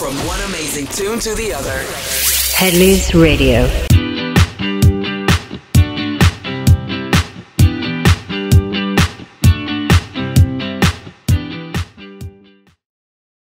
From one amazing tune to the other. Headley's Radio.